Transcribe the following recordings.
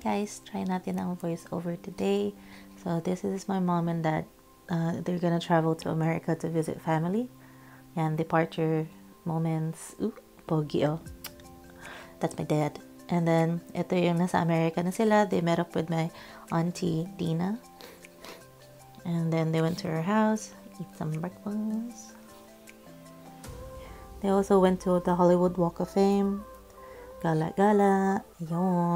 guys, try natin ang voice over today. So this is my mom and dad. Uh, they're gonna travel to America to visit family. And departure moments. Ooh, pogi oh. That's my dad. And then, ito yung nasa America na sila. They met up with my auntie Dina. And then they went to her house, eat some breakfast. They also went to the Hollywood Walk of Fame. Gala-gala. Yun.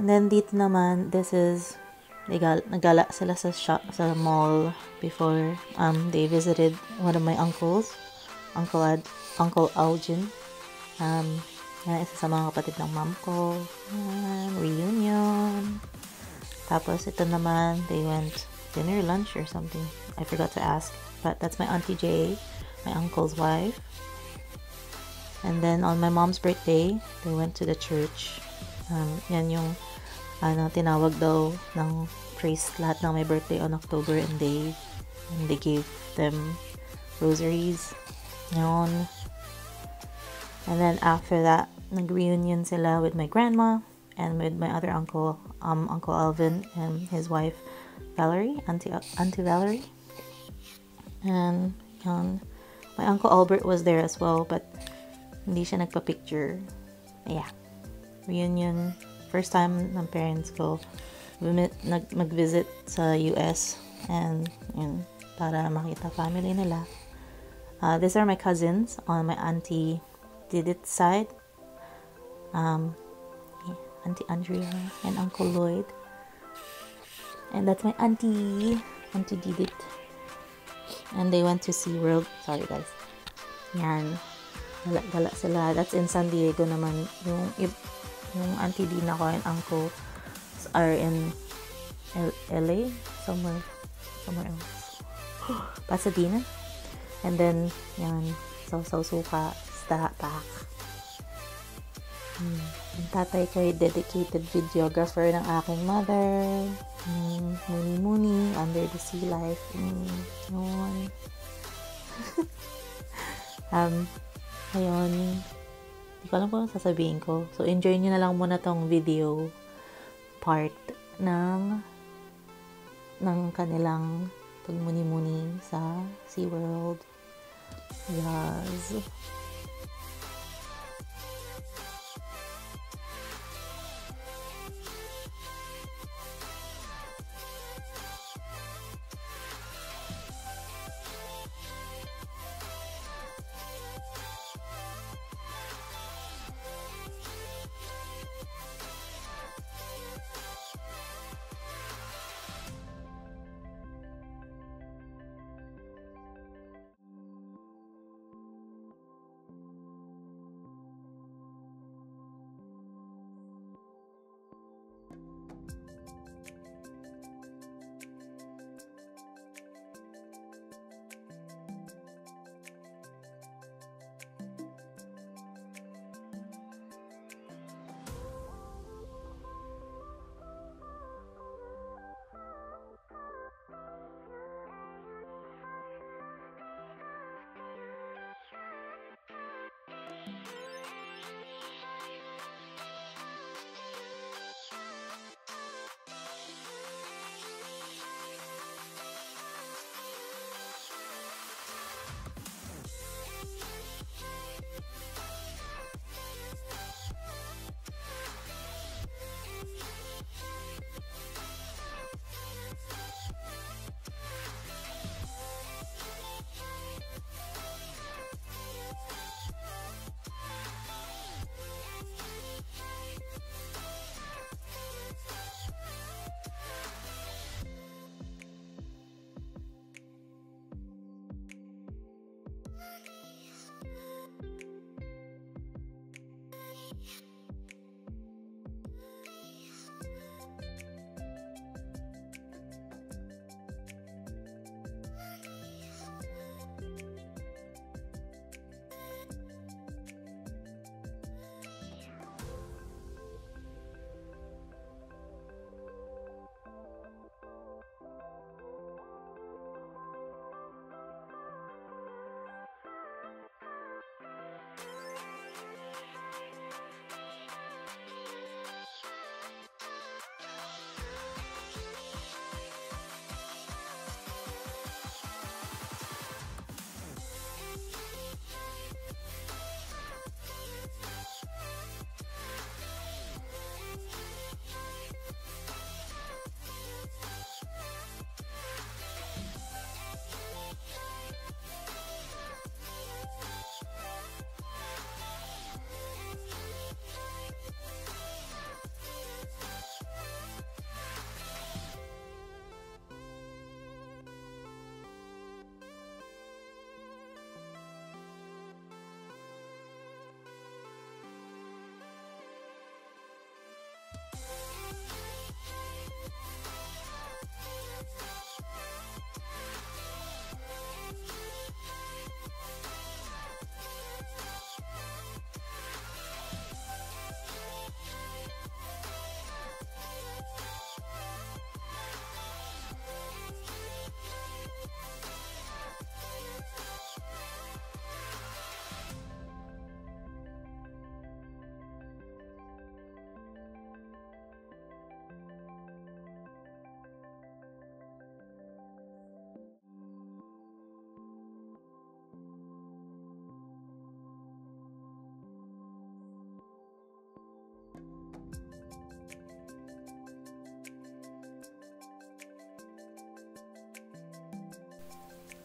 And then dito naman, this is nagal nagala sila sa shop sa mall before um they visited one of my uncles, Uncle Ad, Uncle Algin. Um, yan, isa sa mga kapatid ng mom ko. Yan, reunion. Tapos ito naman, they went dinner, lunch, or something. I forgot to ask. But that's my Auntie Jay, my uncle's wife. And then on my mom's birthday, they went to the church. Um, yan yung ano, tinawag daw ng priest lahat ng may birthday on October and they and they gave them rosaries. Yun. And then after that, nag-reunion sila with my grandma and with my other uncle, um, Uncle Alvin and his wife Valerie, Auntie, Auntie Valerie. And yun, my Uncle Albert was there as well, but hindi siya nagpa-picture. Yeah. Reunion first time ng parents ko mag-visit sa US and yun, para makita family nila. Uh, these are my cousins on my auntie Didit side. Um, Auntie Andrea and Uncle Lloyd. And that's my auntie, Auntie Didit. And they went to SeaWorld. Sorry guys. Yan. Gala-gala sila. That's in San Diego naman. Yung yung auntie Dina ko and uncle are in L- LA somewhere somewhere else Pasadena and then yan so so suka sta pack hmm. yung tatay ko ay dedicated videographer ng aking mother hmm. muni muni under the sea life hmm. yun um ayun hindi ko alam kung ano sasabihin ko. So, enjoy nyo na lang muna tong video part ng ng kanilang pagmuni-muni sa SeaWorld. Yes.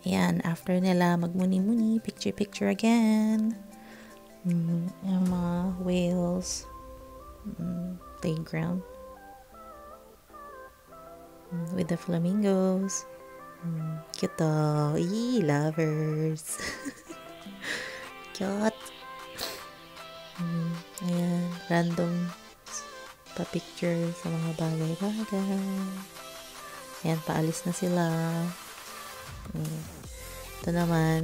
Ayan, after nila magmuni-muni, picture-picture again. Mm, yung mga whales. Mm, playground. Mm, with the flamingos. Mm, cute daw. Eee, lovers. cute. Mm, ayan, random pa-picture sa mga bagay-bagay. Ayan, paalis na sila. Mm. Ito naman,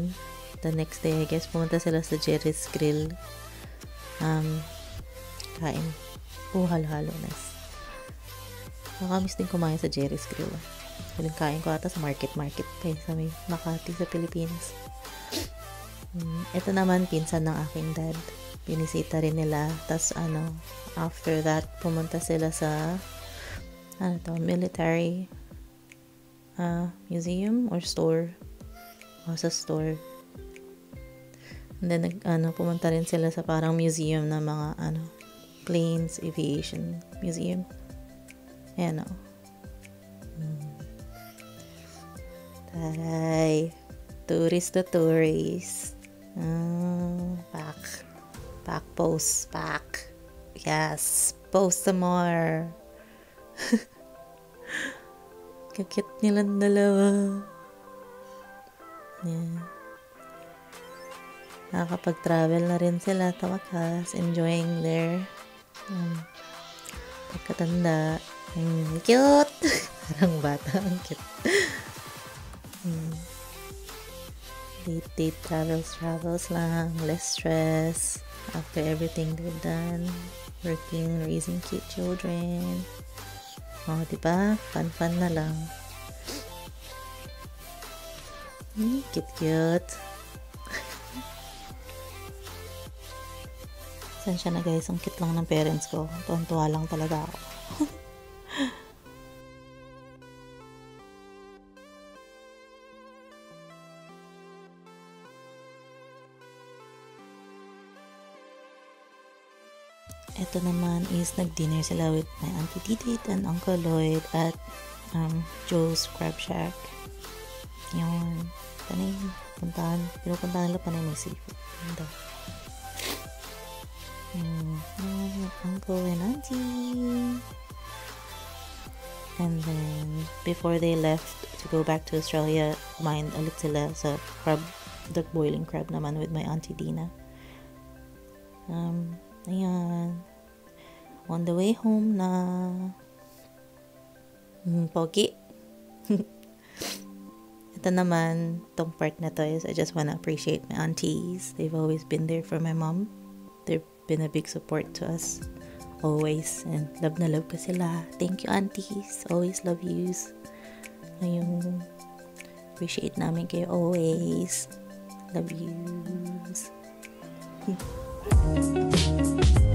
the next day, I guess, pumunta sila sa Jerry's Grill. Um, kain. Oh, halo-halo-ness. Nakamiss din kumain sa Jerry's Grill. Huling kain ko ata sa market-market pa eh, sa may Makati sa Pilipinas. Hmm, ito naman, pinsan ng aking dad. Pinisita rin nila. Tapos ano, after that, pumunta sila sa ano to, military uh, museum or store. O, sa store. And then, nag, ano, pumunta rin sila sa parang museum na mga, ano, planes, aviation museum. Ayan o. Hmm. Taray. Tourist to tourist. Mm, back. Back post. Back. Yes. Post some more. Kakit nilang dalawa. Yeah. Nakakapag-travel na rin sila tawakas. Enjoying their um, pagkatanda. Mm, cute! Parang bata. Ang cute. mm. Date, date, travels, travels lang. Less stress. After everything they've done. Working, raising cute children. Oh, di ba? Fun-fun na lang. Mm, cute, cute. Sensya na guys, ang cute lang ng parents ko. Tuwan-tuwa lang talaga ako. Ito naman is nag-dinner sila with my Auntie Didit and Uncle Lloyd at um, Joe's Crab Shack. Yun. Panay, puntahan. Pinupuntahan nila panay may seafood. Ganda. Hmm. Uncle and Auntie. And then, before they left to go back to Australia, kumain ulit sila sa crab, the boiling crab naman with my Auntie Dina. Um, ayan. On the way home na mm, pogi. Ito naman, tong part na to is I just wanna appreciate my aunties. They've always been there for my mom. They've been a big support to us. Always. And love na love ko sila. Thank you, aunties. Always love yous. Ayun. Appreciate namin kayo always. Love yous.